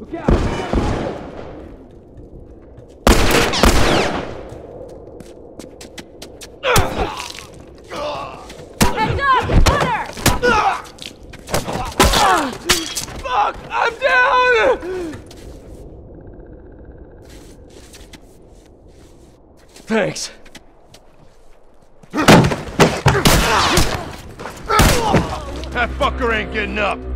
Look out! Fuck! I'm down! Thanks. That fucker ain't getting up.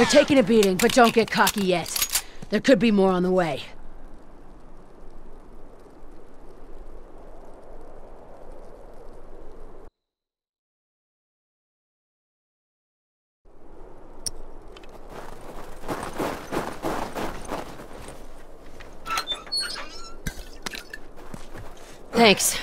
They're taking a beating, but don't get cocky yet. There could be more on the way. Thanks.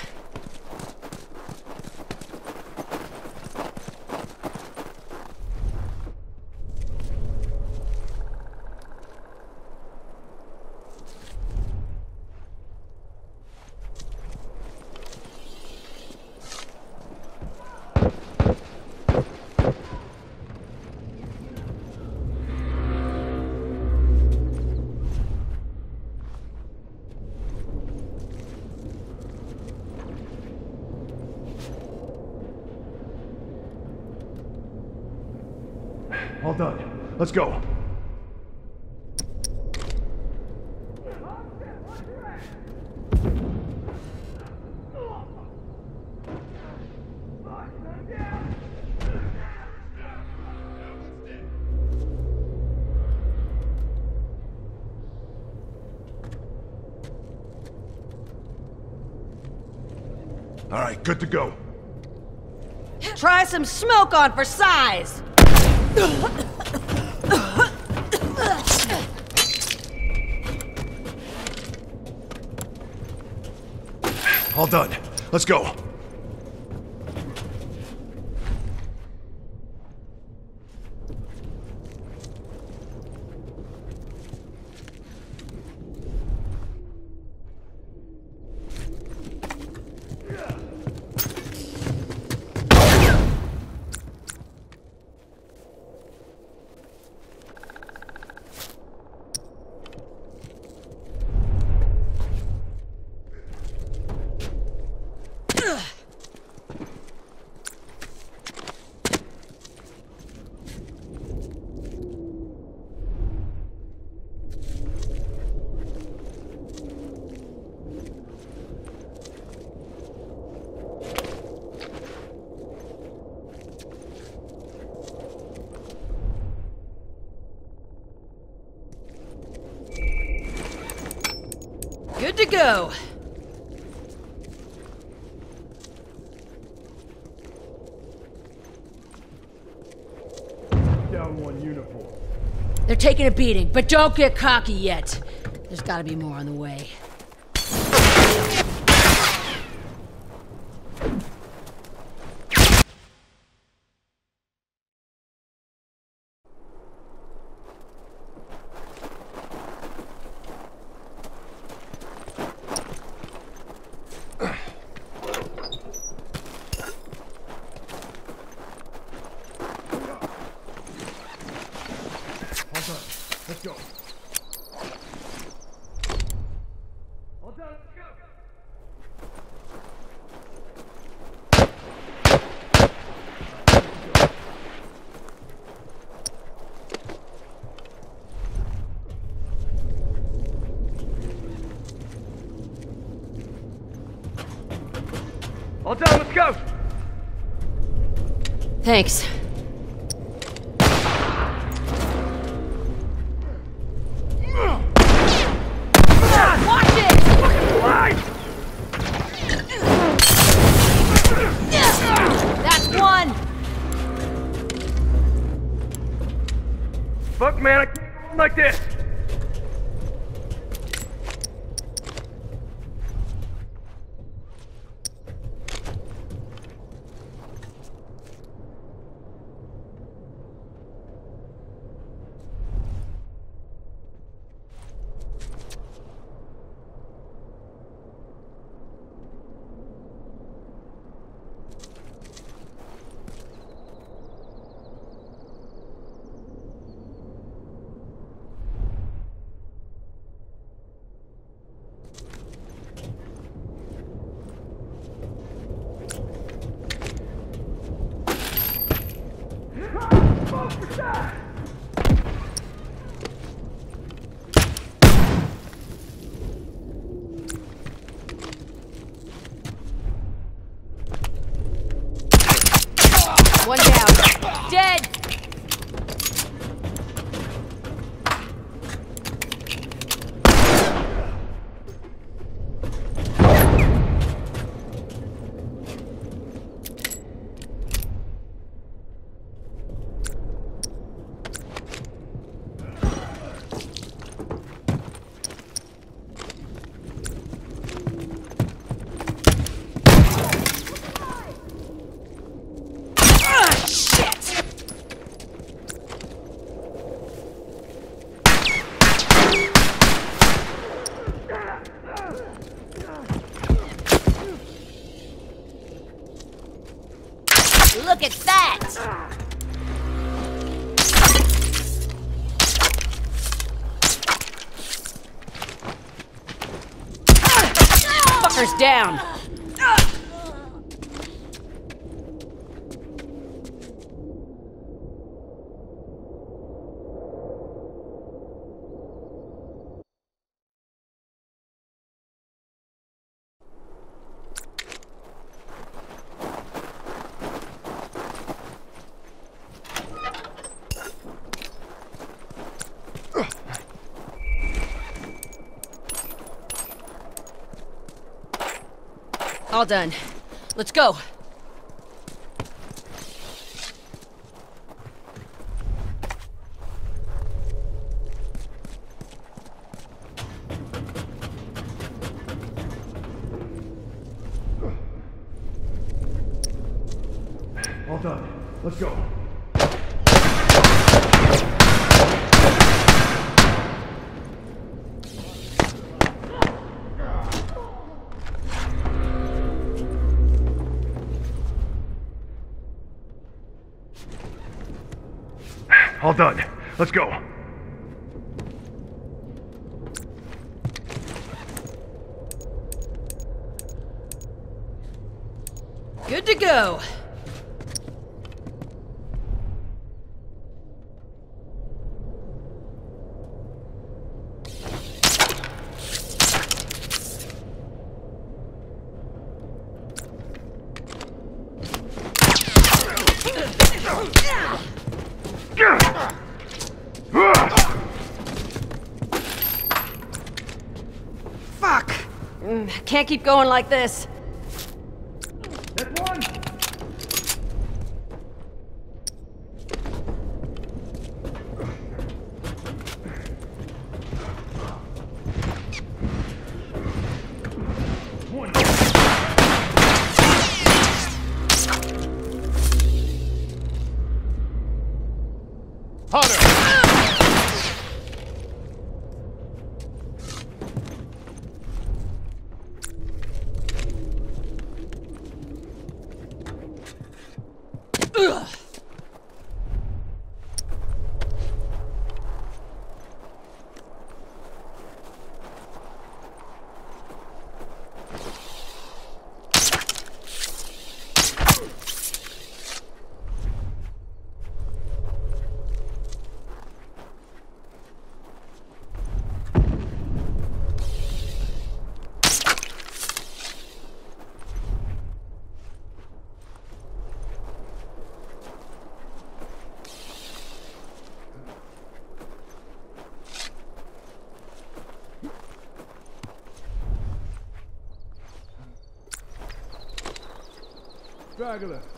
All done. Let's go. All right, good to go. Try some smoke on for size! All done. Let's go. Good to go. Down one uniform. They're taking a beating, but don't get cocky yet. There's gotta be more on the way. turn. Let's go. All done, let's go! Thanks. One Look at that! Fucker's down! All done. Let's go. All done. Let's go. All done. Let's go. Good to go. Fuck! Mm, Can't keep going like this. One. Ugh. Águila.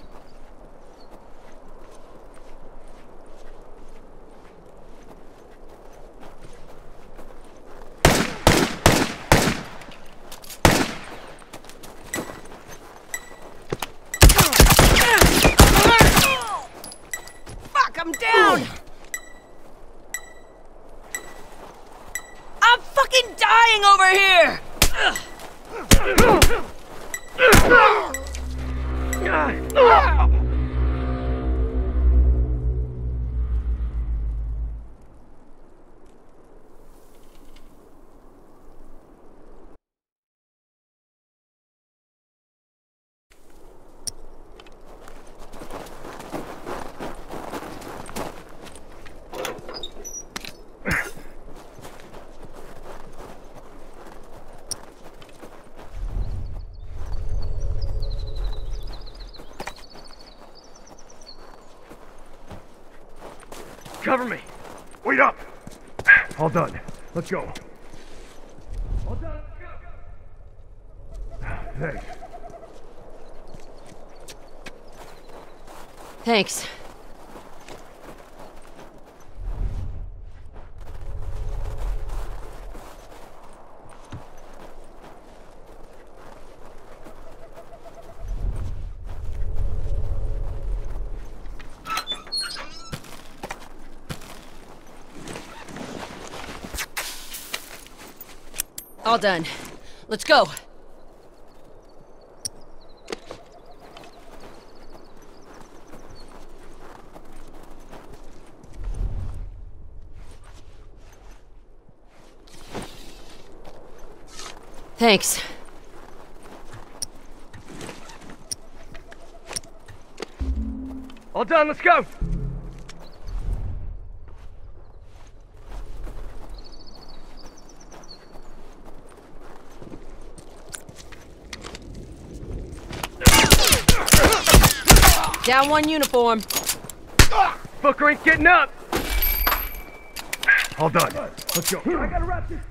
Cover me. Wait up. All done. Let's go. All done. Thanks. Thanks. All done. Let's go. Thanks. All done. Let's go. Down one uniform. Fucker ain't getting up. All done. Let's go. I gotta wrap this.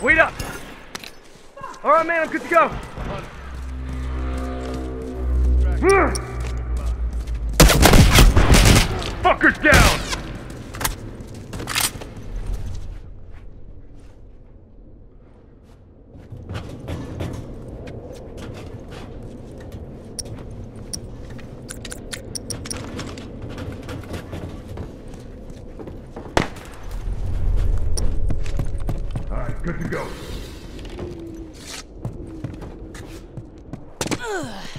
Wait up. All right, man. I'm good to go. Fuckers down. All right, good to go. Give